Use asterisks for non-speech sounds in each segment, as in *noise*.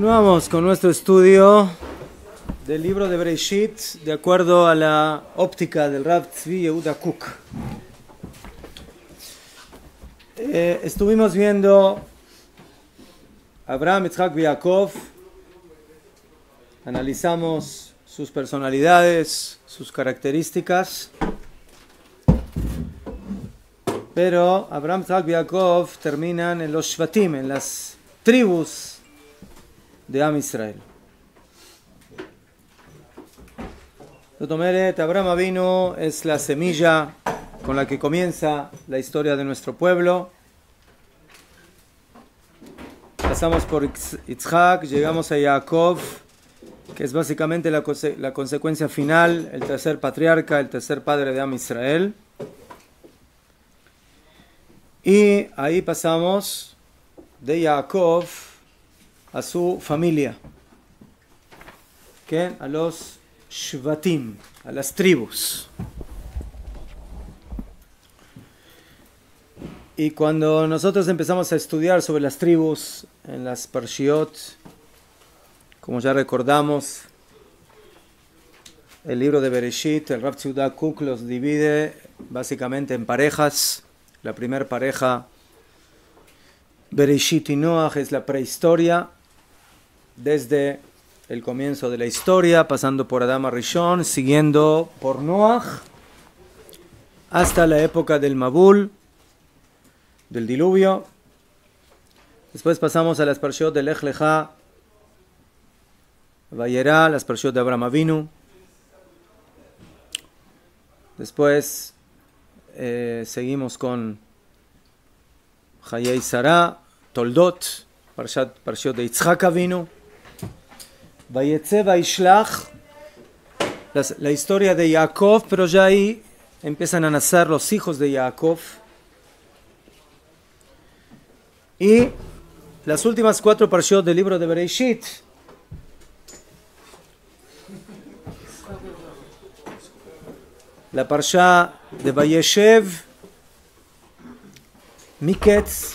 Continuamos con nuestro estudio del libro de Bereshit de acuerdo a la óptica del Rav Tzvi Yehuda Kuk. Eh, estuvimos viendo Abraham, Yitzhak y Yaakov, analizamos sus personalidades, sus características, pero Abraham, Yitzhak y Yaakov terminan en los Shvatim, en las tribus de Am Israel. Totomeret, Abraham vino es la semilla con la que comienza la historia de nuestro pueblo. Pasamos por Yitzhak, llegamos a Jacob, que es básicamente la, conse la, consecuencia final, el tercer patriarca, el tercer padre de Am Israel. Y ahí pasamos de Jacob a su familia, que a los Shvatim, a las tribus. Y cuando nosotros empezamos a estudiar sobre las tribus en las Parshiot, como ya recordamos, el libro de Bereshit, el Rav Tzudá Kuk los divide básicamente en parejas. La primera pareja, Bereshit y Noach, es la prehistoria, desde el comienzo de la historia, pasando por Adama Rishon, siguiendo por Noach, hasta la época del Mabul, del diluvio. Después pasamos a las parshiot de Lech Lecha, Vayera, las parshiot de Abraham Avinu. Después eh, seguimos con Hayei Sara, Toldot, parshiot de Yitzhak Avinu. Vayetze Vaishlach, la historia de Jacob, pero ya ahí empiezan a nacer los hijos de Jacob. Y las últimas cuatro parshiot del libro de Bereshit. La parsha de Vayeshev, Miketz,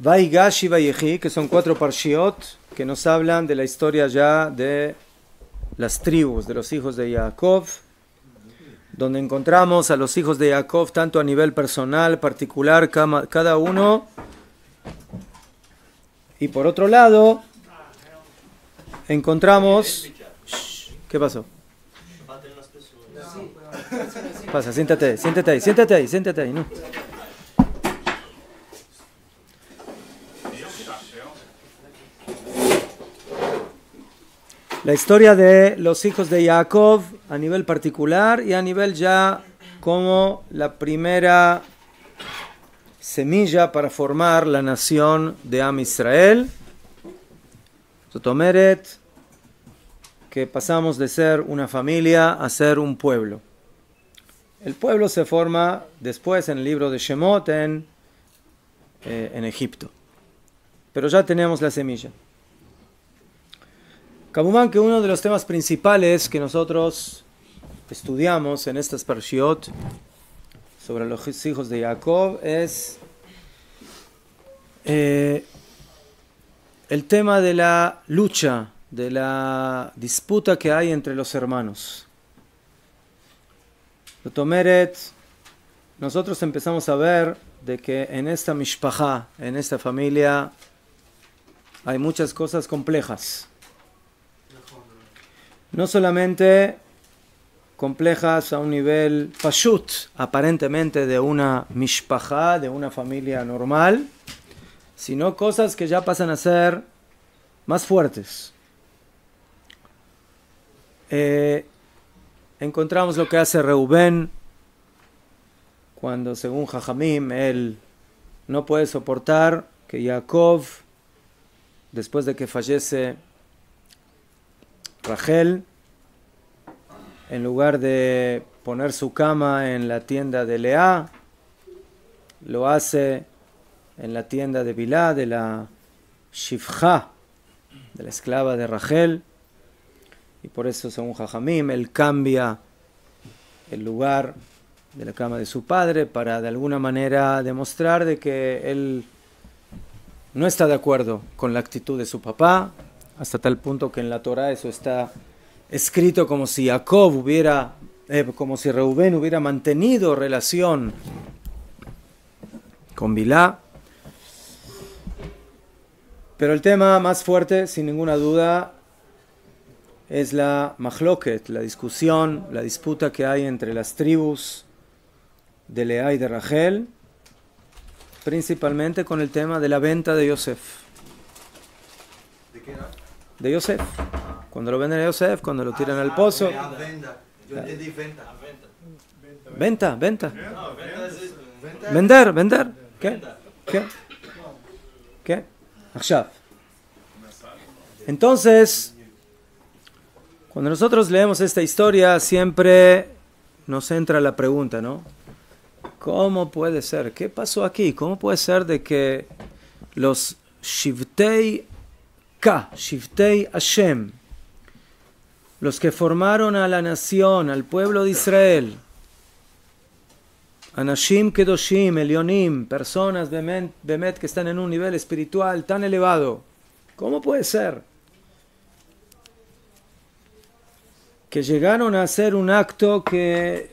Vaigash y Vayechi, que son cuatro parshiot que nos hablan de la historia ya de las tribus, de los hijos de Jacob, donde encontramos a los hijos de Jacob tanto a nivel personal, particular, cada uno, y por otro lado, encontramos... ¿Qué pasó? Pasa, siéntate, siéntate ahí, siéntate ahí, siéntate ahí, ¿no? La historia de los hijos de Jacob a nivel particular y a nivel ya como la primera semilla para formar la nación de Am Israel. Sotomeret, que pasamos de ser una familia a ser un pueblo. El pueblo se forma después en el libro de Shemot en, eh, en Egipto. Pero ya tenemos la semilla. Kabumán, que uno de los temas principales que nosotros estudiamos en estas parshiot sobre los hijos de Jacob es eh, el tema de la lucha, de la disputa que hay entre los hermanos. Tomeret, nosotros empezamos a ver de que en esta mishpacha, en esta familia, hay muchas cosas complejas. No solamente complejas a un nivel pashut, aparentemente de una mishpacha, de una familia normal, sino cosas que ya pasan a ser más fuertes. Eh, encontramos lo que hace Reuben cuando, según Jajamim, él no puede soportar que Jacob, después de que fallece Rachel, en lugar de poner su cama en la tienda de Lea, lo hace en la tienda de Bilá, de la Shifja, de la esclava de Rachel. Y por eso, según Jajamim, él cambia el lugar de la cama de su padre para de alguna manera demostrar de que él no está de acuerdo con la actitud de su papá, hasta tal punto que en la Torah eso está escrito como si Jacob hubiera, eh, como si Reuben hubiera mantenido relación con Bilá. Pero el tema más fuerte, sin ninguna duda, es la mahloket, la discusión, la disputa que hay entre las tribus de Lea y de Rachel, principalmente con el tema de la venta de Yosef. ¿De qué era? De Yosef. Cuando lo venden a Yosef, cuando lo tiran al pozo. Ah. Yo entendí venta. Venta, venta. Venta. Vender, vender. ¿Qué? ¿Qué? ¿Qué? Entonces, cuando nosotros leemos esta historia, siempre nos entra la pregunta, ¿no? ¿Cómo puede ser? ¿Qué pasó aquí? ¿Cómo puede ser de que los Shivtei Ka, Shivtei Hashem, los que formaron a la nación, al pueblo de Israel, Anashim Kedoshim, Elionim, personas bemet, bemet que están en un nivel espiritual tan elevado, ¿cómo puede ser? Que llegaron a hacer un acto que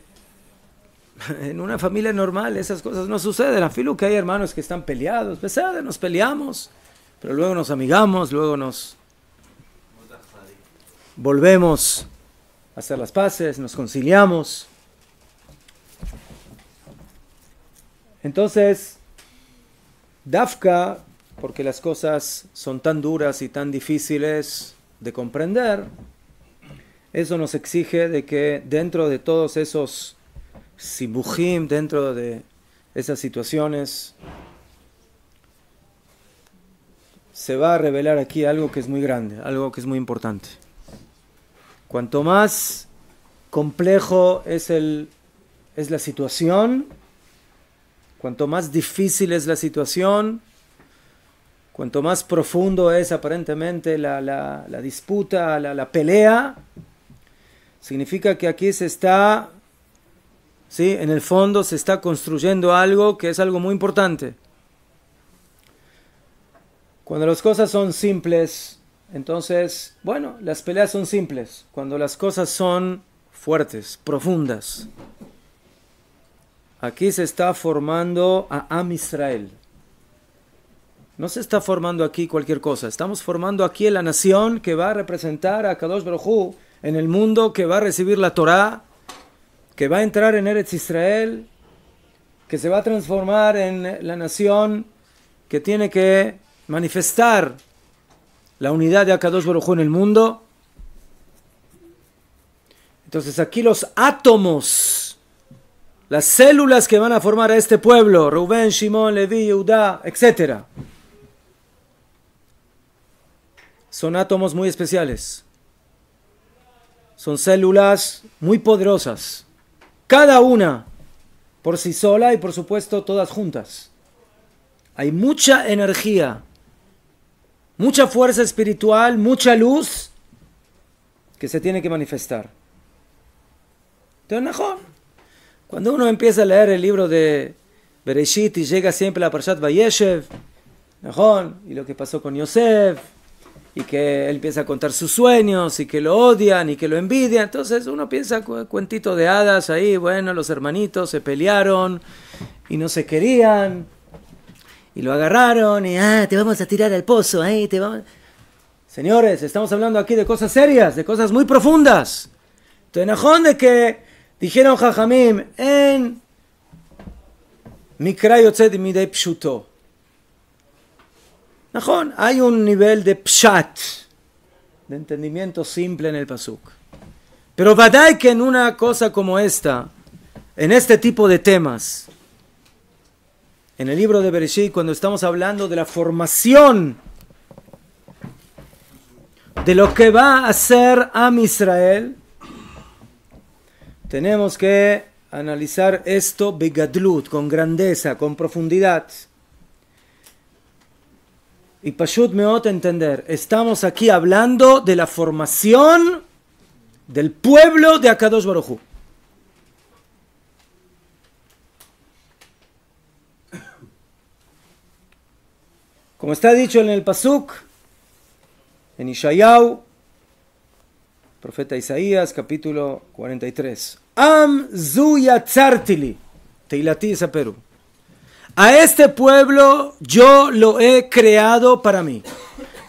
en una familia normal esas cosas no suceden. Afilo que hay hermanos que están peleados, pesada, nos peleamos, pero luego nos amigamos, luego nos volvemos a hacer las paces, nos conciliamos. Entonces, Dafka, porque las cosas son tan duras y tan difíciles de comprender, eso nos exige de que dentro de todos esos sibujim, dentro de esas situaciones, se va a revelar aquí algo que es muy grande, algo que es muy importante. Cuanto más complejo es, el, es la situación, cuanto más difícil es la situación, cuanto más profundo es aparentemente la, la, la disputa, la, la, pelea, significa que aquí se está, ¿sí? en el fondo se está construyendo algo que es algo muy importante. Cuando las cosas son simples, entonces, bueno, las peleas son simples. Cuando las cosas son fuertes, profundas. Aquí se está formando a Am Israel. No se está formando aquí cualquier cosa. Estamos formando aquí la nación que va a representar a Kadosh Baruj en el mundo, que va a recibir la Torah, que va a entrar en Eretz Israel, que se va a transformar en la nación que tiene que manifestar la unidad de Akadosh Baruj en el mundo. Entonces aquí los átomos, las células que van a formar a este pueblo, Rubén, Shimon, Levi, Yehuda, etc. Son átomos muy especiales. Son células muy poderosas. Cada una por sí sola y por supuesto todas juntas. Hay mucha energía, mucha fuerza espiritual, mucha luz que se tiene que manifestar. Entonces, cuando uno empieza a leer el libro de Bereshit y llega siempre a Parshat Vayeshev, mejor, y lo que pasó con Yosef, y que él empieza a contar sus sueños, y que lo odian, y que lo envidian, entonces uno piensa cuentito de hadas ahí, bueno, los hermanitos se pelearon y no se querían, y lo agarraron y ah, te vamos a tirar al pozo, ahí te vamos. Señores, estamos hablando aquí de cosas serias, de cosas muy profundas. Entonces, Najón de que dijeron Jajamim en Mikra Yotzed Midei Pshuto. Najón, hay un nivel de pshat, de entendimiento simple en el pasuk. Pero vadai que en una cosa como esta, en este tipo de temas, en el libro de Bereshit, cuando estamos hablando de la formación de lo que va a ser Am Israel, tenemos que analizar esto begadlut, con grandeza, con profundidad. Y Pashut Meot entender, estamos aquí hablando de la formación del pueblo de Akadosh Baruj Como está dicho en el Pasuk, en Ishayahu, profeta Isaías, capítulo 43. Am zu yatzartili, teilati Perú. A este pueblo yo lo he creado para mí.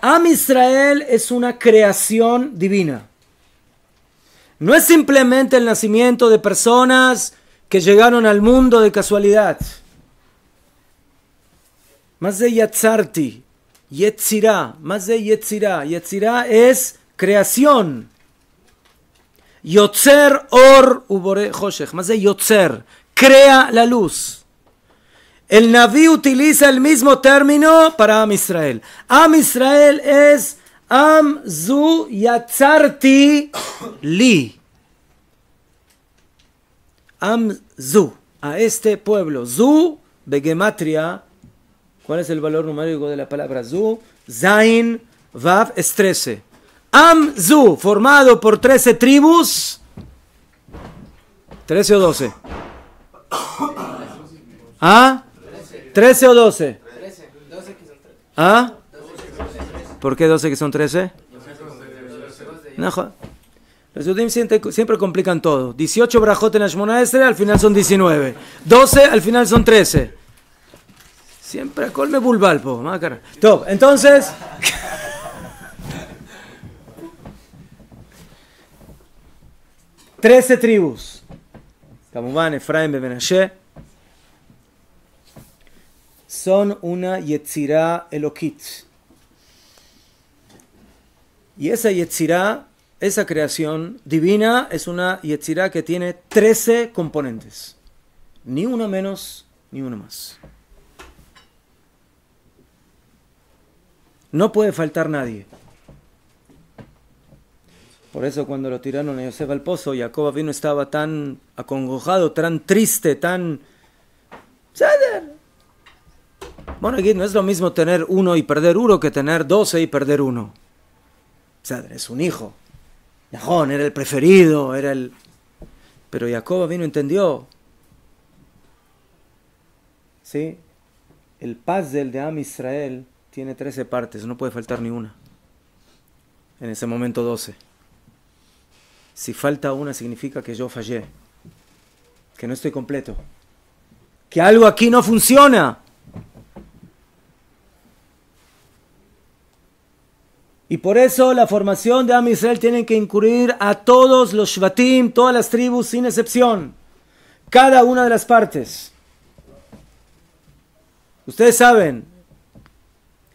Am Israel es una creación divina. No es simplemente el nacimiento de personas que llegaron al mundo de casualidad. Más de Yatzarti, Yetzirah, más de Yetzirah. Yetzirah es creación. Yotzer or ubore hoshech, más de Yotzer, crea la luz. El Naví utiliza el mismo término para Am Israel. Am Israel es Am zu yatzarti li. Am zu, a este pueblo. Zu, begematria. ¿Cuál es el valor numérico de la palabra zu? Zain, vav, es 13. Am zu, formado por 13 tribus. 13 o 12. ¿Ah? 13 o 12. ¿Ah? ¿Por qué 12 que son 13? No, los judíos siempre, siempre, complican todo. 18 brajot en Ashmonaestre, al final son 19. 12, al final son 13. Siempre colme bulbalpo. Top, entonces... Trece tribus. Kamuban, Efraim, Benashe. Son una Yetzirah Elokit. Y esa Yetzirah, esa creación divina, es una Yetzirah que tiene 13 componentes. Ni uno menos, ni uno más. No puede faltar nadie. Por eso cuando lo tiraron a Yosef al pozo, Jacob vino estaba tan acongojado, tan triste, tan... Bueno, aquí no es lo mismo tener uno y perder uno que tener doce y perder uno. Es un hijo. Najón era el preferido, era el... Pero Jacob vino entendió. ¿Sí? El puzzle de Am Israel tiene 13 partes, no puede faltar ni una. En ese momento 12. Si falta una significa que yo fallé, que no estoy completo, que algo aquí no funciona. Y por eso la formación de Am Israel tiene que incluir a todos los Shvatim, todas las tribus sin excepción, cada una de las partes. Ustedes saben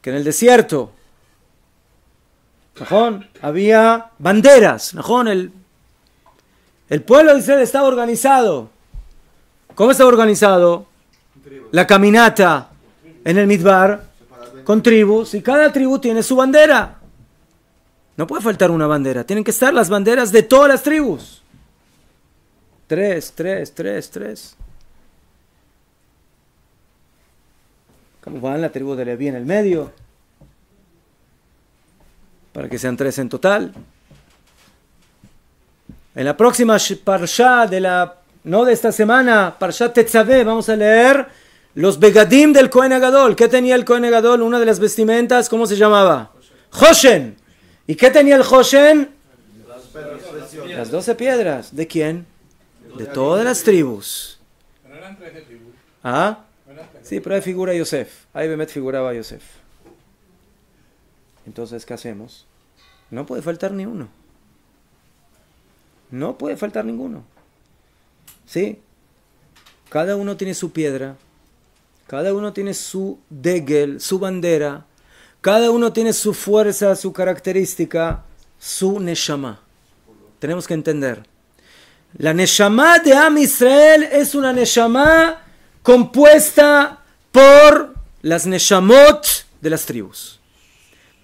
que en el desierto había banderas, el, el pueblo de Israel estaba organizado. ¿Cómo estaba organizado? La caminata en el Midbar con tribus y cada tribu tiene su bandera. No puede faltar una bandera. Tienen que estar las banderas de todas las tribus. Tres, tres, tres, tres. Van la tribu de Leví en el medio? Para que sean tres en total. En la próxima parsha de la, no de esta semana, parsha Tetzaveh, vamos a leer los begadim del Kohen Agadol. ¿Qué tenía el Kohen Agadol? Una de las vestimentas, ¿cómo se llamaba? Hoshen. ¿Y qué tenía el Hoshen? Las doce piedras. ¿De quién? De todas las tribus. ¿Ah? Sí, pero ahí figura Yosef. Ahí Bemet figuraba Yosef. Entonces, ¿qué hacemos? No puede faltar ni uno. No puede faltar ninguno. ¿Sí? Cada uno tiene su piedra. Cada uno tiene su degel, su bandera. Cada uno tiene su fuerza, su característica, su neshama. Tenemos que entender. La neshama de Am Israel es una neshama compuesta por las neshamot de las tribus.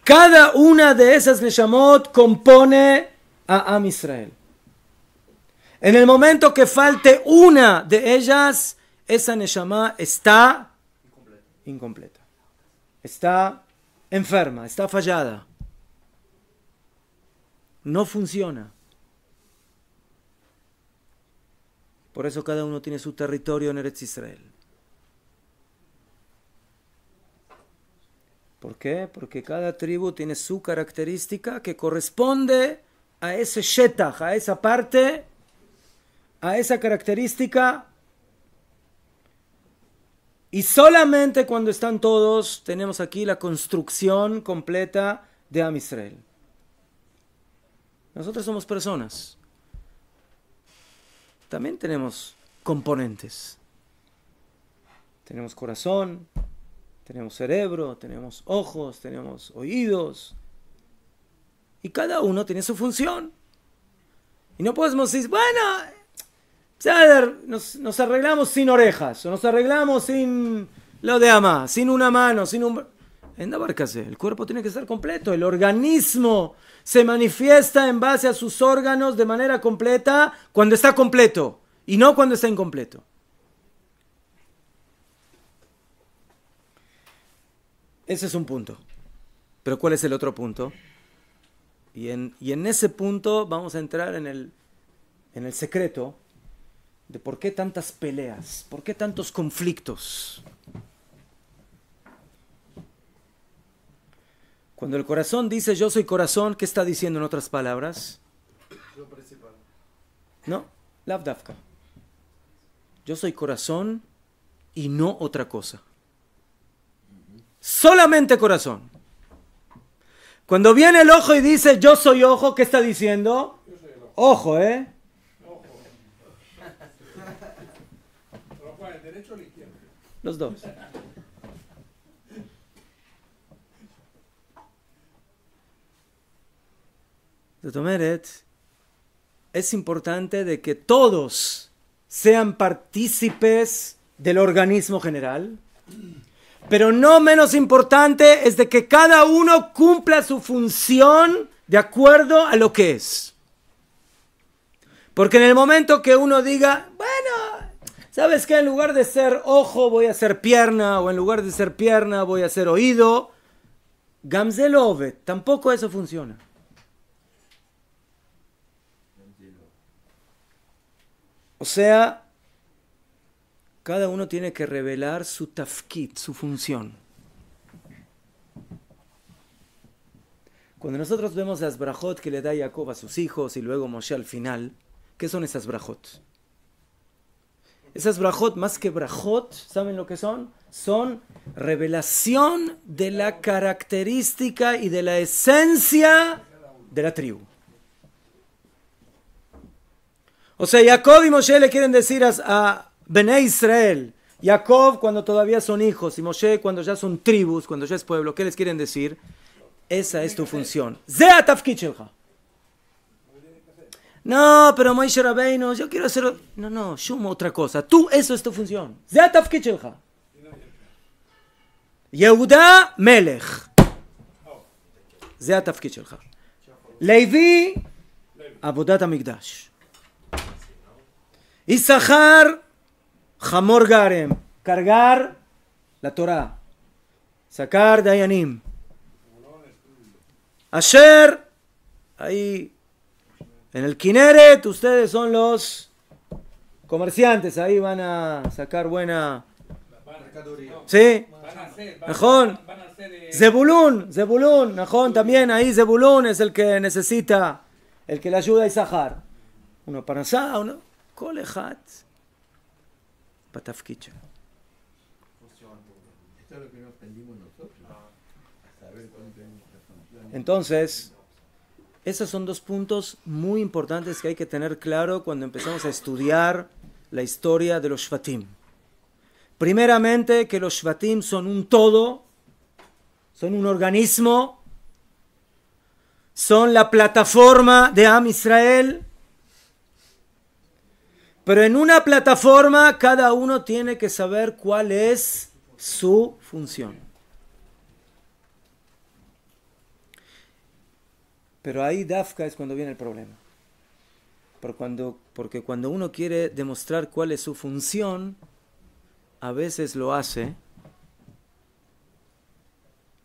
Cada una de esas neshamot compone a Am Israel. En el momento que falte una de ellas, esa neshama está incompleta. Está enferma, está fallada. No funciona. Por eso cada uno tiene su territorio en Eretz Israel. ¿Por qué? Porque cada tribu tiene su característica que corresponde a ese shetach, a esa parte, a esa característica. Y solamente cuando están todos tenemos aquí la construcción completa de Am Israel. Nosotros somos personas. También tenemos componentes. Tenemos corazón, tenemos cerebro, tenemos ojos, tenemos oídos. Y cada uno tiene su función. Y no podemos decir, bueno, nos, nos arreglamos sin orejas, o nos arreglamos sin lo de ama, sin una mano, sin un... En el cuerpo tiene que estar completo, el organismo se manifiesta en base a sus órganos de manera completa cuando está completo y no cuando está incompleto. Ese es un punto. Pero ¿cuál es el otro punto? Y en, y en ese punto vamos a entrar en el, en el secreto de por qué tantas peleas, por qué tantos conflictos. Cuando el corazón dice yo soy corazón, ¿qué está diciendo en otras palabras? No, lavdavka. Yo soy corazón y no otra cosa. Solamente corazón. Cuando viene el ojo y dice yo soy ojo, ¿qué está diciendo? Ojo. ¿eh? Los dos. Es importante de que todos sean partícipes del organismo general pero no menos importante es de que cada uno cumpla su función de acuerdo a lo que es. Porque en el momento que uno diga, bueno, ¿sabes qué? En lugar de ser ojo voy a ser pierna, o en lugar de ser pierna voy a ser oído, Gamzelove, tampoco eso funciona. O sea, cada uno tiene que revelar su tafkit, su función. Cuando nosotros vemos las brajot que le da Jacob a sus hijos y luego Moshe al final, ¿qué son esas brajot? Esas brajot, más que brajot, ¿saben lo que son? Son revelación de la característica y de la esencia de la tribu. O sea, Jacob y Moshe le quieren decir a, a Bené Israel, Jacob cuando todavía son hijos y Moshe cuando ya son tribus, cuando ya es pueblo, ¿qué les quieren decir? Esa es tu función. No, pero Moshe Rabbeinu, yo quiero hacer... No, no, Shum, otra cosa. Tú, eso es tu función. Yehuda Melech. Levi, Abodat Amigdash. Isahar Hamor Garem. Cargar la Torah. Sacar Dayanim. Ayer, ahí en el Kineret, ustedes son los comerciantes. Ahí van a sacar buena. ¿Sí? Najón. Zebulun, Zebulun, Najón también. Ahí Zebulun es el que necesita, el que le ayuda a Isahar. Uno para asado, ¿no? Uno. Kolejat. Entonces, esos son dos puntos muy importantes que hay que tener claro cuando empezamos a estudiar la historia de los Shvatim. Primeramente, que los Shvatim son un todo, son un organismo, son la plataforma de Am Israel pero en una plataforma cada uno tiene que saber cuál es su función. Pero ahí Dafka es cuando viene el problema. cuando, porque cuando uno quiere demostrar cuál es su función, a veces lo hace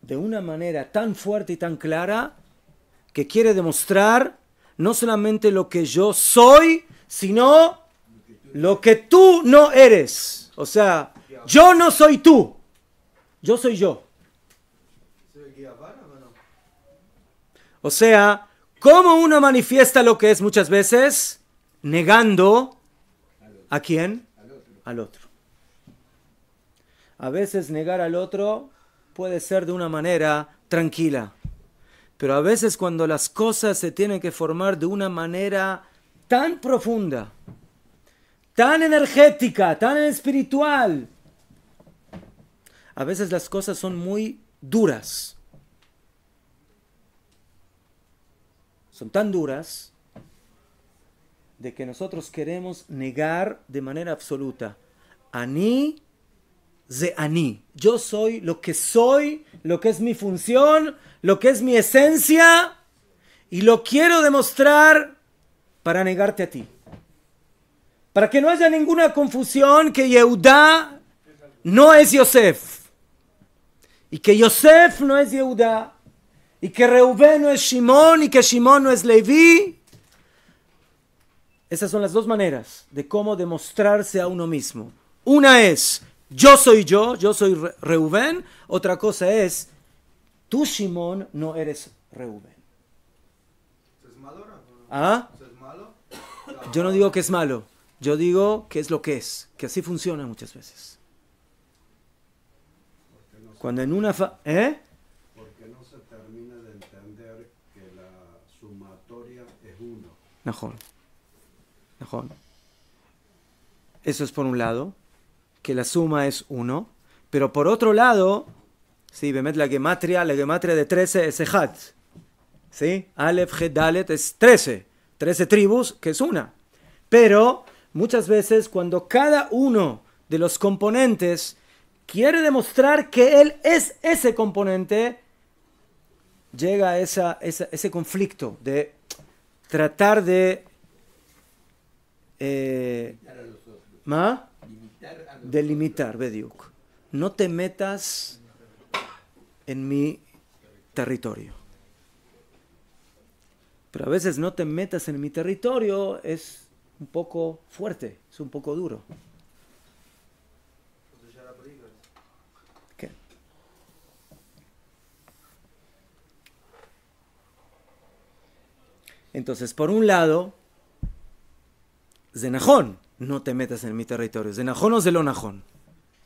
de una manera tan fuerte y tan clara que quiere demostrar no solamente lo que yo soy, sino lo que tú no eres. O sea, yo no soy tú. Yo soy yo. O sea, ¿cómo uno manifiesta lo que es muchas veces? Negando a quién? Al otro. A veces negar al otro puede ser de una manera tranquila. Pero a veces cuando las cosas se tienen que formar de una manera tan profunda, tan energética, tan espiritual, a veces las cosas son muy duras. Son tan duras de que nosotros queremos negar de manera absoluta. Ani de ani. Yo soy lo que soy, lo que es mi función, lo que es mi esencia, y lo quiero demostrar para negarte a ti. Para que no haya ninguna confusión que Yehudá no es Yosef. Y que Yosef no es Yehudá. Y que Reubén no es Shimón y que Shimón no es Leví. Esas son las dos maneras de cómo demostrarse a uno mismo. Una es, yo soy yo, yo soy Reubén. Otra cosa es, tú Shimón no eres Reubén. ¿Es malo? ¿Ah? ¿Es malo? Yo no digo que es malo. Yo digo que es lo que es. Que así funciona muchas veces. Cuando en una... Fa ¿Eh? Porque no se termina de entender que la sumatoria es uno. Mejor. Mejor. Eso es por un lado, que la suma es uno. Pero por otro lado, sí, Bemet la gematria, la gematria de 13 es Ejat. ¿Sí? Aleph, Het, Dalet es 13. 13 tribus, que es una. Pero muchas veces cuando cada uno de los componentes quiere demostrar que él es ese componente, llega esa- ese conflicto de tratar de... Eh, ¿ma? Delimitar, Bediuk. No te metas en mi territorio. Pero a veces no te metas en mi territorio es un poco fuerte, es un poco duro. Entonces, por un lado, Zenajón, no te metas en mi territorio. Zenajón o Zelonajón.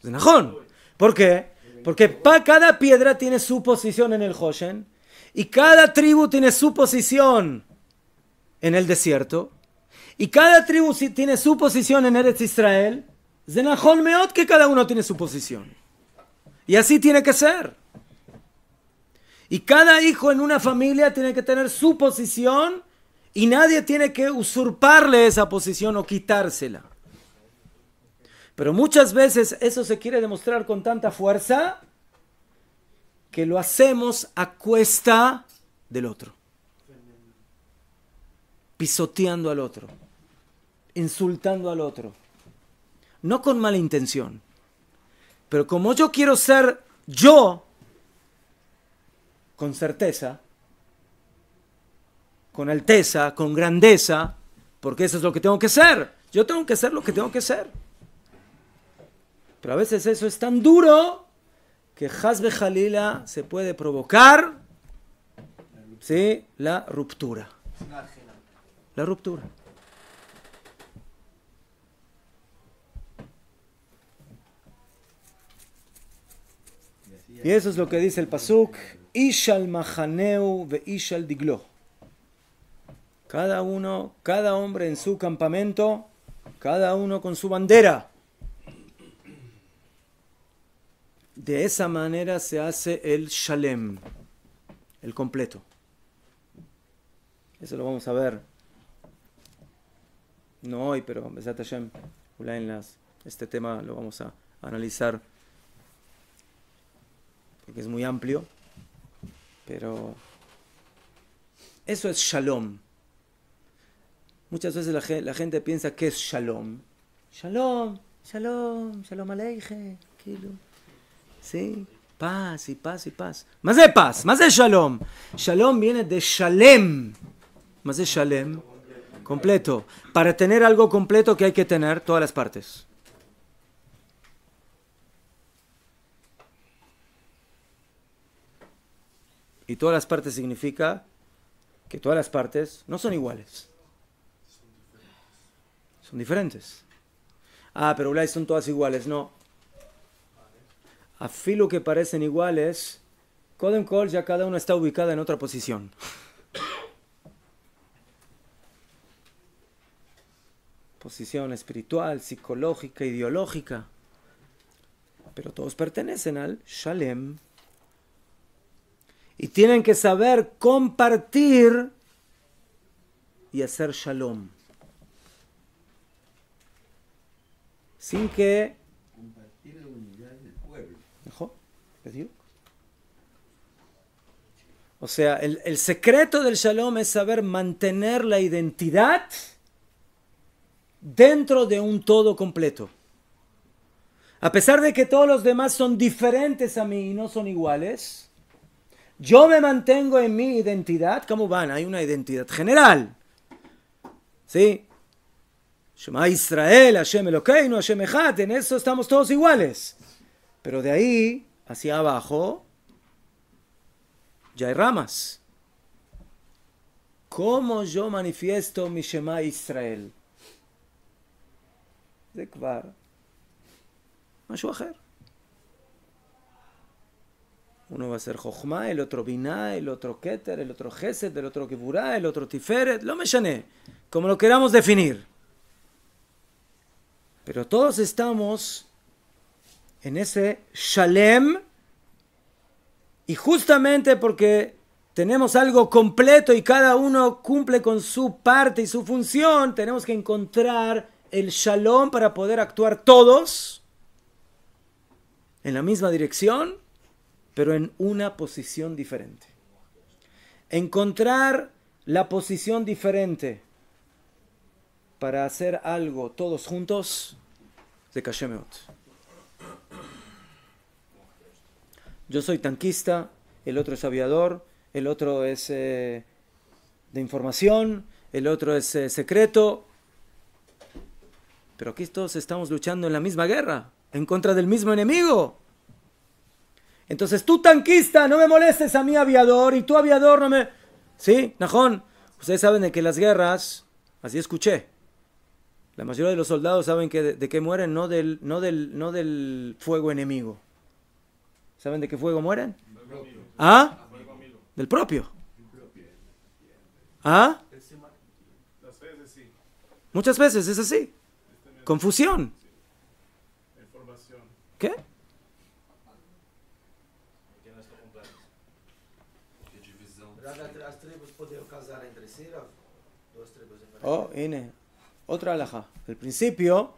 Zenajón. ¿Por qué? Porque pa- cada piedra tiene su posición en el Hoshen y cada tribu tiene su posición en el desierto y cada tribu tiene su posición en Eretz Israel. Zenajón Meot que cada uno tiene su posición. Y así tiene que ser. Y cada hijo en una familia tiene que tener su posición y nadie tiene que usurparle esa posición o quitársela. Pero muchas veces eso se quiere demostrar con tanta fuerza que lo hacemos a cuesta del otro. Pisoteando al otro. Insultando al otro. No con mala intención. Pero como yo quiero ser yo, con certeza, con alteza, con grandeza, porque eso es lo que tengo que ser. Yo tengo que ser lo que tengo que ser. Pero a veces eso es tan duro que Hasbe Jalila se puede provocar ¿sí? la ruptura. La ruptura. Y eso es lo que dice el Pasuk. Ishal Mahaneu ve Ishal Diglo. Cada uno, cada hombre en su campamento, cada uno con su bandera. De esa manera se hace el Shalem, el completo. Eso lo vamos a ver. No hoy, pero en las, este tema lo vamos a analizar porque es muy amplio. Pero eso es Shalom. Muchas veces la, ge- la gente piensa que es Shalom. Shalom, Shalom, Shalom Aleije, kilo. Sí, paz y paz y paz. Más de paz, más de Shalom. Shalom viene de Shalem. Más de Shalem, completo. Para tener algo completo que hay que tener todas las partes. Y todas las partes significa que todas las partes no son iguales. Son diferentes. Ah, pero Ulay son todas iguales. No. A filo que parecen iguales, Kodem Kol ya cada una está ubicada en otra posición. *coughs* Posición espiritual, psicológica, ideológica. Pero todos pertenecen al Shalem. Y tienen que saber compartir y hacer Shalom. Sin que Compartir la unidad del pueblo. O sea, el, el secreto del shalom es saber mantener la identidad dentro de un todo completo. A pesar de que todos los demás son diferentes a mí y no son iguales, yo me mantengo en mi identidad. ¿Cómo van? Hay una identidad general. ¿Sí? Shema Israel, Hashem Elokeinu, Hashem Echad, en eso estamos todos iguales. Pero de ahí hacia abajo ya hay ramas. ¿Cómo yo manifiesto mi Shema Israel? De Kvar. משהו אחר. Uno va a ser Jochma, el otro Binah, el otro Keter, el otro Gesed, el otro Kiburá, el otro Tiferet, lo me como lo queramos definir. Pero todos estamos en ese Shalem y justamente porque tenemos algo completo y cada uno cumple con su parte y su función, tenemos que encontrar el Shalom para poder actuar todos en la misma dirección, pero en una posición diferente. Encontrar la posición diferente para hacer algo todos juntos de Kashemeot. Yo soy tanquista, el otro es aviador, el otro es eh, de información, el otro es eh, secreto. Pero aquí todos estamos luchando en la misma guerra, en contra del mismo enemigo. Entonces tú tanquista, no me molestes a mí aviador y tú aviador no me... ¿Sí? Najón, ustedes saben de que las guerras, así escuché, la mayoría de los soldados saben que de, de qué mueren, no del, no, del, no del fuego enemigo. ¿Saben de qué fuego mueren? ¿Ah? Del propio. ¿Ah? Muchas veces es así. Confusión. ¿Qué? las tribus casar entre sí, dos tribus. Oh, Ine. Otra alhaja. Al principio,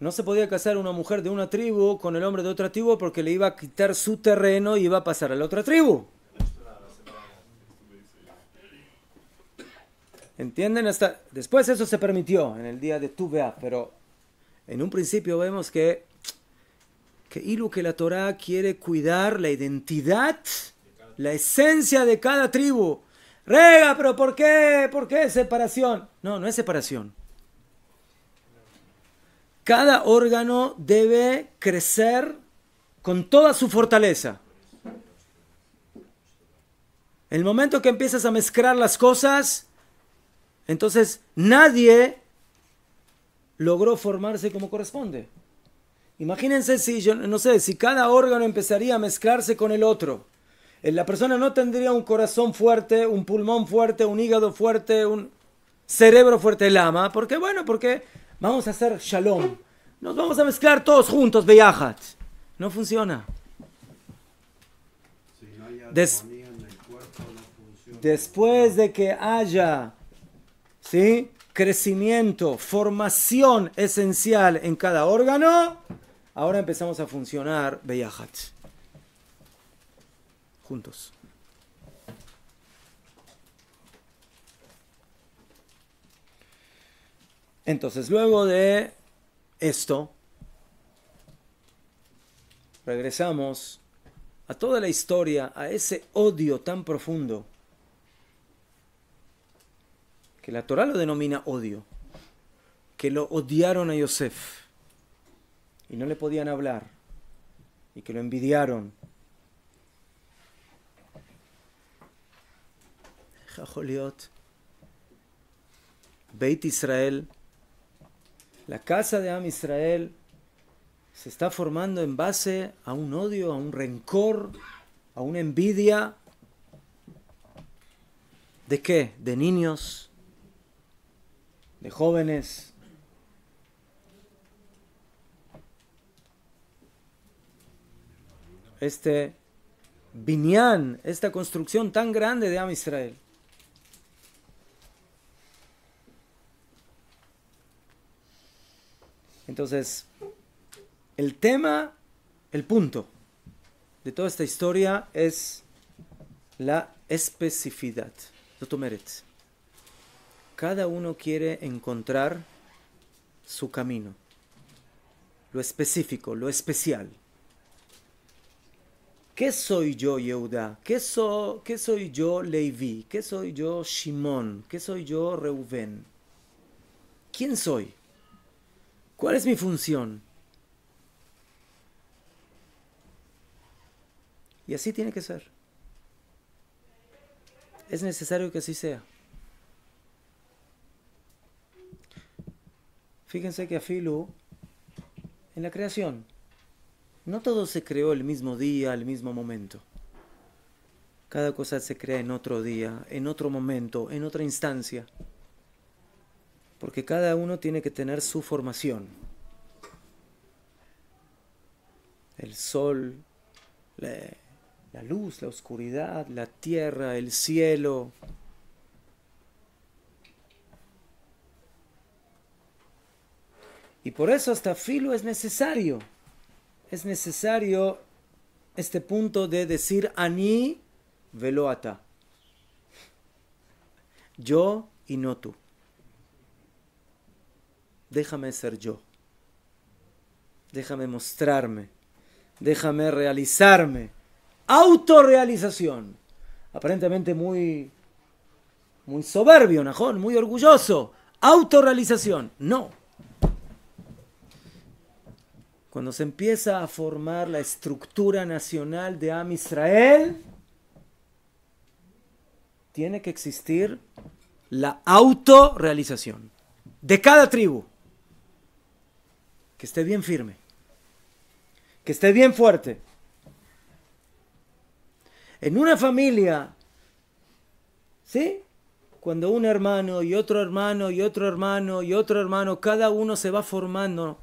no se podía casar una mujer de una tribu con el hombre de otra tribu porque le iba a quitar su terreno y iba a pasar a la otra tribu. ¿Entienden? Hasta después eso se permitió en el día de Tuvea, pero en un principio vemos que que Ilu que la Torah quiere cuidar la identidad, la esencia de cada tribu. Rega, pero ¿por qué? ¿Por qué separación? No, no es separación. Cada órgano debe crecer con toda su fortaleza. El momento que empiezas a mezclar las cosas, entonces nadie logró formarse como corresponde. Imagínense si yo no sé, si cada órgano empezaría a mezclarse con el otro. Eh, La persona no tendría un corazón fuerte, un pulmón fuerte, un hígado fuerte, un cerebro fuerte, lama. ¿Por qué? Bueno, porque vamos a hacer shalom. Nos vamos a mezclar todos juntos, beyahat. No funciona. Si no hay Des- armonía en el cuerpo, no funciona. Después de que haya ¿sí? crecimiento, formación esencial en cada órgano, ahora empezamos a funcionar beyahat. Juntos. Entonces, luego de esto, regresamos a toda la historia, a ese odio tan profundo que la Torah lo denomina odio, que lo odiaron a Yosef y no le podían hablar y que lo envidiaron. Jajoliot, Beit Israel, la casa de Am Israel, se está formando en base a un odio, a un rencor, a una envidia. ¿De qué? De niños, de jóvenes. Este binyan, esta construcción tan grande de Am Israel. Entonces, el tema, el punto de toda esta historia es la especificidad. Cada uno quiere encontrar su camino, lo específico, lo especial. ¿Qué soy yo, Yehuda? ¿Qué, ¿Qué soy yo, Levi? ¿Qué soy yo, Shimon? ¿Qué soy yo, Reuven? ¿Quién soy? ¿Cuál es mi función? Y así tiene que ser. Es necesario que así sea. Fíjense que Afilu, en la creación, no todo se creó el mismo día, el mismo momento. Cada cosa se crea en otro día, en otro momento, en otra instancia. Porque cada uno tiene que tener su formación. El sol, la, la luz, la oscuridad, la tierra, el cielo. Y por eso hasta filo es necesario, es necesario este punto de decir ani veloata. Yo y no tú. Déjame ser yo. Déjame mostrarme. Déjame realizarme autorrealización. Aparentemente muy, muy soberbio, Najón, muy orgulloso. Autorrealización. No. Cuando se empieza a formar la estructura nacional de Am Israel, tiene que existir la autorrealización de cada tribu. Que esté bien firme, que esté bien fuerte, en una familia, ¿sí? Cuando un hermano y otro hermano y otro hermano y otro hermano, cada uno se va formando,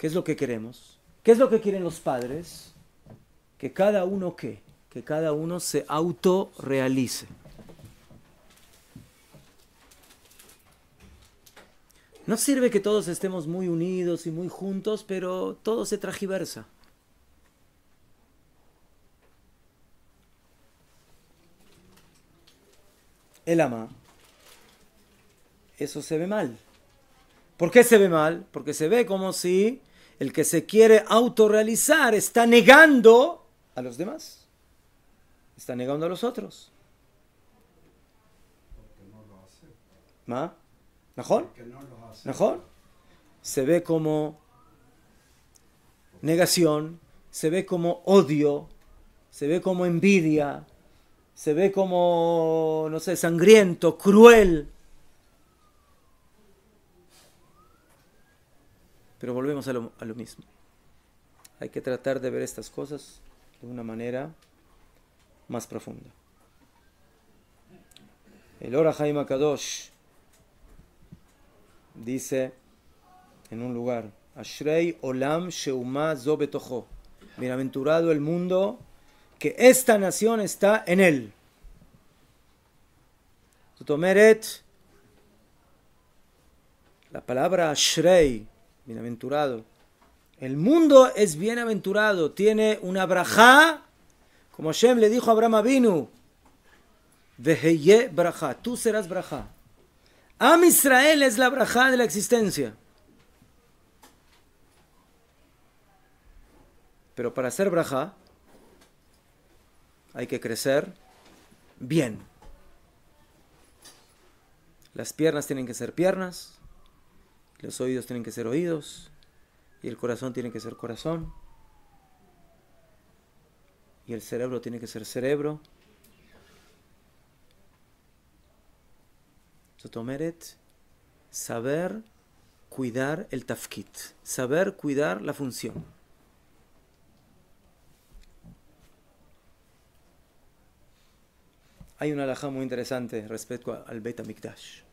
¿qué es lo que queremos? ¿Qué es lo que quieren los padres? Que cada uno qué? Que cada uno se autorrealice. No sirve que todos estemos muy unidos y muy juntos, pero todo se tragiversa. el ama, eso se ve mal. ¿Por qué se ve mal? Porque se ve como si el que se quiere autorrealizar está negando a los demás. Está negando a los otros. ¿Ma? ¿Mejor? ¿Mejor? Se ve como negación, se ve como odio, se ve como envidia, se ve como, no sé, sangriento, cruel. Pero volvemos a lo, mismo. Hay que tratar de ver estas cosas de una manera más profunda. El Ora Kadosh dice en un lugar: Ashrei Olam Sheuma Zobetojo. Bienaventurado el mundo que esta nación está en él. La palabra Ashrei, bienaventurado. El mundo es bienaventurado, tiene una braja, como Hashem le dijo a Abraham Avinu, Veheye braja, tú serás braja. Am Israel es la braja de la existencia. Pero para ser braja, hay que crecer bien. Las piernas tienen que ser piernas, los oídos tienen que ser oídos y el corazón tiene que ser corazón. y el cerebro tiene que ser cerebro. Sotomeret, saber cuidar el tafkit, saber cuidar la función. Hay una alhaja muy interesante respecto al Beit HaMikdash.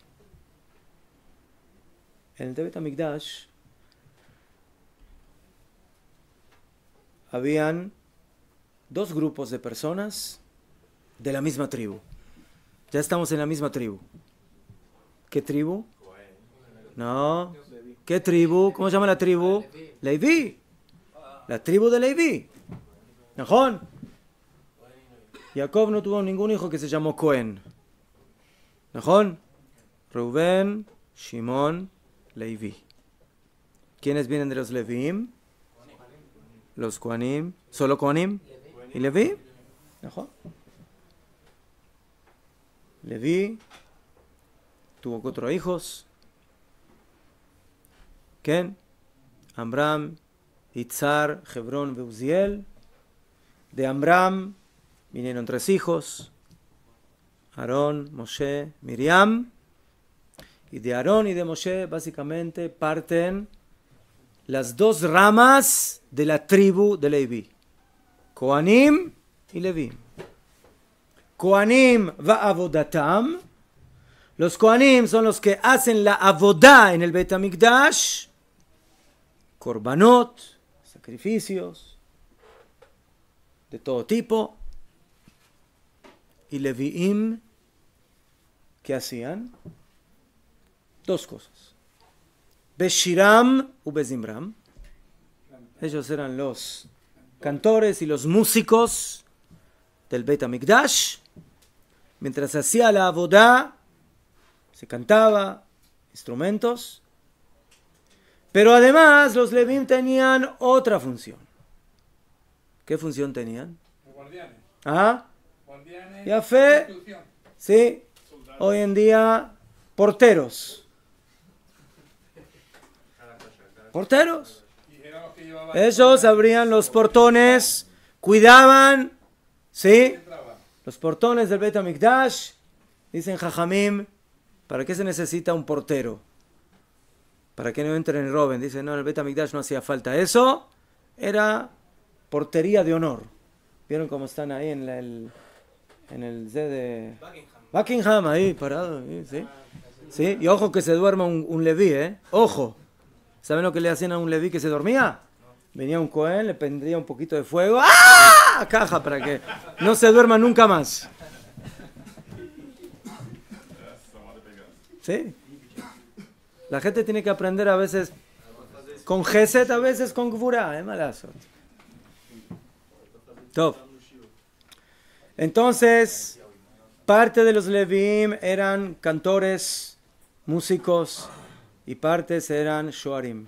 En el Beit HaMikdash habían dos grupos de personas de la misma tribu. Ya estamos en la misma tribu. ¿Qué tribu? No. ¿Qué tribu? ¿Cómo se llama la tribu? Levi. La tribu de Levi. ¿Najón? Jacob no tuvo ningún hijo que se llamó Cohen. ¿Najón? Rubén, Shimón, Levi. ¿Quiénes vienen de los Levim? Los Koanim. ¿Solo Koanim? ¿Y Levi? ¿Najón? Levi tuvo cuatro hijos. ¿Quién? Amram, Itzar, Hebrón, Beuziel. De Amram vinieron tres hijos. Aarón, Moshe, Miriam. Y de Aarón y de Moshe básicamente parten las dos ramas de la tribu de Levi. Koanim y Levi. Koanim va avodatam. Los Koanim son los que hacen la avodá en el Bet HaMikdash. Korbanot, sacrificios de todo tipo. Y Leviim, ¿qué hacían? Dos cosas. Beshiram u Bezimram. Ellos eran los cantores y los músicos del Bet HaMikdash. Mientras hacía la avodá, se cantaba instrumentos. Pero además los Levim tenían otra función. ¿Qué función tenían? Guardianes. ¿Ah? Guardianes. Ya fe. Sí. Hoy en día, porteros. Porteros. Ellos abrían los portones, cuidaban, ¿sí? Los portones del Bet HaMikdash. Dicen Jajamim, ¿para qué se necesita un portero? Para que no entren y roben. Dicen, no, en el Bet HaMikdash no hacía falta eso. Era portería de honor. ¿Vieron cómo están ahí en el, en el Z de Buckingham? ahí parado, ¿sí? ¿Sí? Y ojo que se duerma un, un Leví, ¿eh? Ojo. ¿Saben lo que le hacían a un Leví que se dormía? Venía un Cohen, le prendría un poquito de fuego. ¡Ah! Caja para que no se duerma nunca más. ¿Sí? La gente tiene que aprender a veces con Geset, a veces con Gvura, ¿eh? Malazo. Top. Entonces, parte de los Levim eran cantores, músicos, y partes eran Shoarim.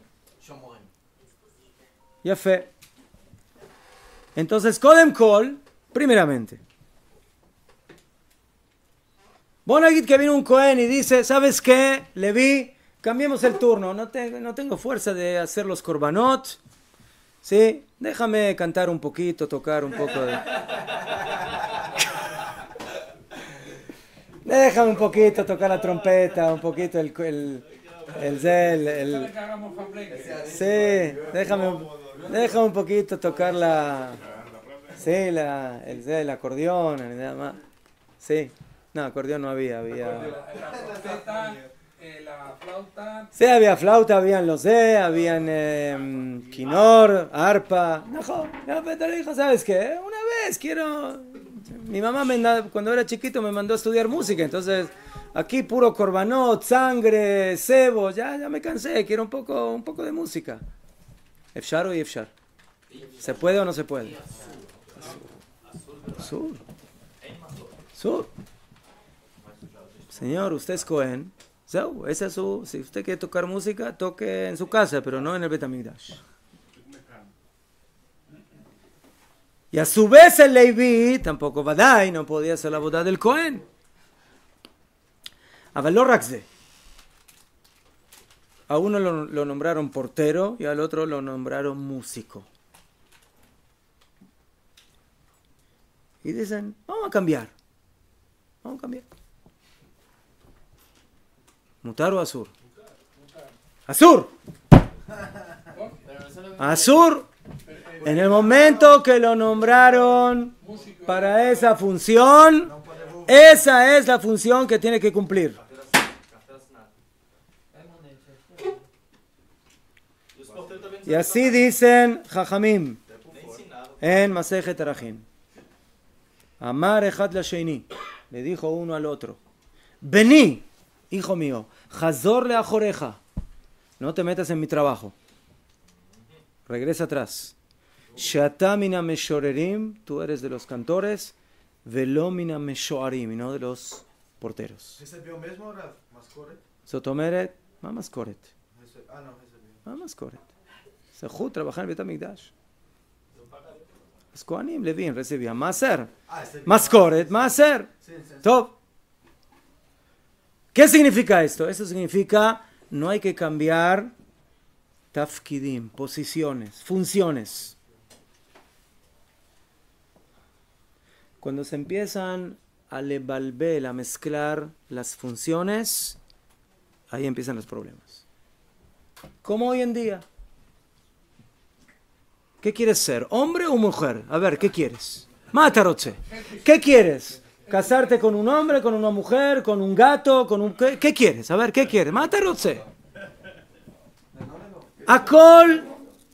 Ya fe. Entonces, Kodem Kol, primeramente. Bonagit que viene un Cohen y dice, ¿sabes qué? Levi, cambiemos el turno. No, te- no tengo fuerza de hacer los korbanot. Sí, déjame cantar un poquito, tocar un poco de... Déjame un poquito tocar la trompeta, un poquito el... el, el, el- el-. Sí, déjame, un- déjame un poquito tocar la. Sí, la, el, el acordeón, y nada más. Sí, no, acordeón no había, había. La eh, la flauta. Sí, había flauta, habían los D, habían eh, quinor, arpa. No, no, pero dijo, ¿sabes qué? Una vez quiero. Mi mamá me cuando era chiquito me mandó a estudiar música, entonces aquí puro corbanot, sangre, cebo, ya, ya me cansé, quiero un poco, un poco de música. Efshar o Efshar. ¿Se puede o no se puede? Sur. Sur. Señor, usted es Cohen. Zeu, esa es su, si usted quiere tocar música, toque en su casa, pero no en el Betamigdash. Y a su vez el Levi tampoco Badai no podía hacer la boda del Cohen. Avaló Raxde. A uno lo, lo nombraron portero y al otro lo nombraron músico. Y dicen, vamos a cambiar. Vamos a cambiar. ¿Mutar o Azur? Azur. Azur. En el momento que lo nombraron para esa función, esa es la función que tiene que cumplir. Y así dicen Jajamim en Masejet Terahim. Amar Echad la Le dijo uno al otro. Vení, hijo mío, Hazor le ajoreja. No te metas en mi trabajo. Regresa atrás. Shatamina meshorerim, tú eres de los cantores. Velomina meshoarim, y no de los porteros. ¿Es el mismo? ¿Mascoret? Sotomeret, mamas coret. Ah, no, es el mismo. Mamas coret. Sejud trabajar en Betamigdash. Es el Mascoret, Maser. Sí, sí, sí. Top. ¿Qué significa esto? Esto significa no hay que cambiar tafkidim, posiciones, funciones. Cuando se empiezan a levalbel, a mezclar las funciones, ahí empiezan los problemas. Como hoy en día. ¿Qué quieres ser? ¿Hombre o mujer? A ver, ¿qué quieres? Mataroche. ¿Qué quieres? ¿Casarte con un hombre, con una mujer, con un gato, con un... ¿Qué, qué quieres? A ver, ¿qué quieres? Mataroche. Acol,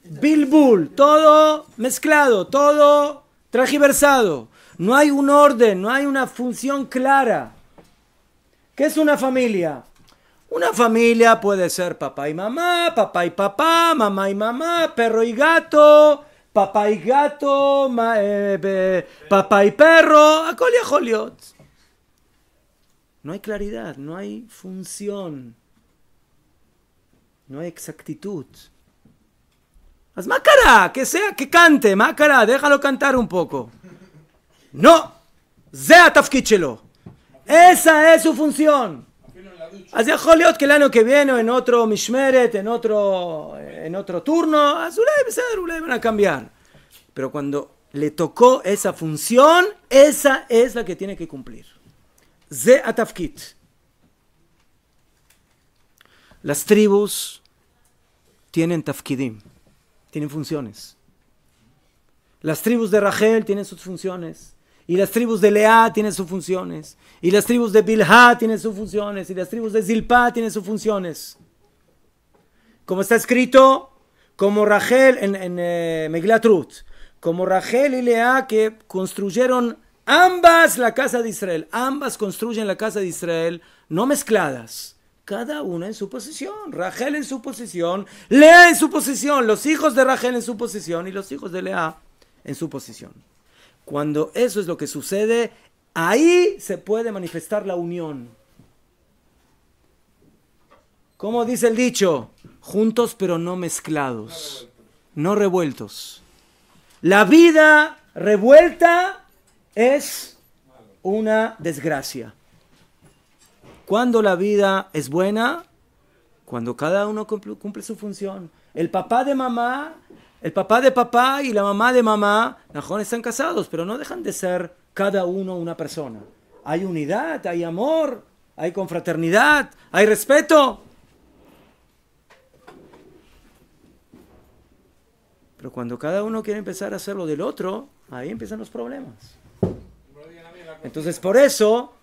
bilbul, todo mezclado, todo tragiversado. No hay un orden, no hay una función clara. ¿Qué es una familia? Una familia puede ser papá y mamá, papá y papá, mamá y mamá, perro y gato, papá y gato, ma- eh, papá y perro, acol y ajoliot. No hay claridad, no hay función, no hay exactitud. Haz mácara, que sea, que cante, mácara, déjalo cantar un poco. No, זה התפקיד שלו. esa es su función. אפילו en la ducha. אז יכול להיות que el año que viene o en otro משמרת, en otro, en otro turno, אז אולי בסדר, אולי van a cambiar. Pero cuando le tocó esa función, esa es la que tiene que cumplir. זה התפקיד. Las tribus tienen tafkidim, tienen funciones. Las tribus de Rachel tienen sus funciones. Y las tribus de Lea tienen sus funciones. Y las tribus de Bilha tienen sus funciones. Y las tribus de Zilpa tienen sus funciones. Como está escrito, como Rachel en, en eh, como Rachel y Lea que construyeron ambas la casa de Israel. Ambas construyen la casa de Israel, no mezcladas. Cada una en su posición. Rachel en su posición, Lea en su posición, los hijos de Rachel en su posición y los hijos de Lea en su posición. Cuando eso es lo que sucede, ahí se puede manifestar la unión. Como dice el dicho, juntos pero no mezclados, no revueltos. La vida revuelta es una desgracia. Cuando la vida es buena, cuando cada uno cumple, cumple su función. El papá de mamá, el papá de papá y la mamá de mamá, Najón están casados, pero no dejan de ser cada uno una persona. Hay unidad, hay amor, hay confraternidad, hay respeto. Pero cuando cada uno quiere empezar a hacer lo del otro, ahí empiezan los problemas. Entonces, por eso,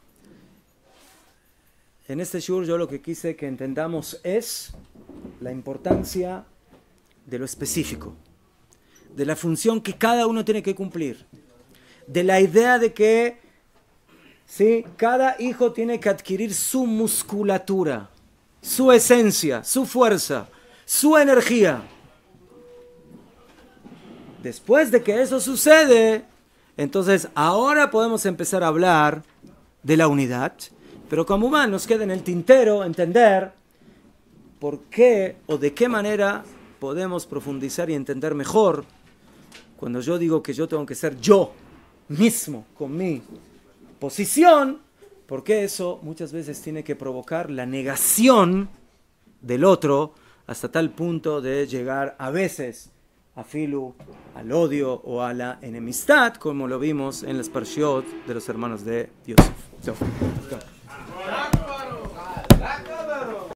en este shur yo lo que quise que entendamos es la importancia de lo específico, de la función que cada uno tiene que cumplir, de la idea de que ¿sí? cada hijo tiene que adquirir su musculatura, su esencia, su fuerza, su energía. Después de que eso sucede, entonces ahora podemos empezar a hablar de la unidad, pero como mal nos queda en el tintero entender por qué o de qué manera podemos profundizar y entender mejor cuando yo digo que yo tengo que ser yo mismo con mi posición, porque eso muchas veces tiene que provocar la negación del otro hasta tal punto de llegar a veces a Filu, al odio o a la enemistad, como lo vimos en las parshiot de los hermanos de so. Not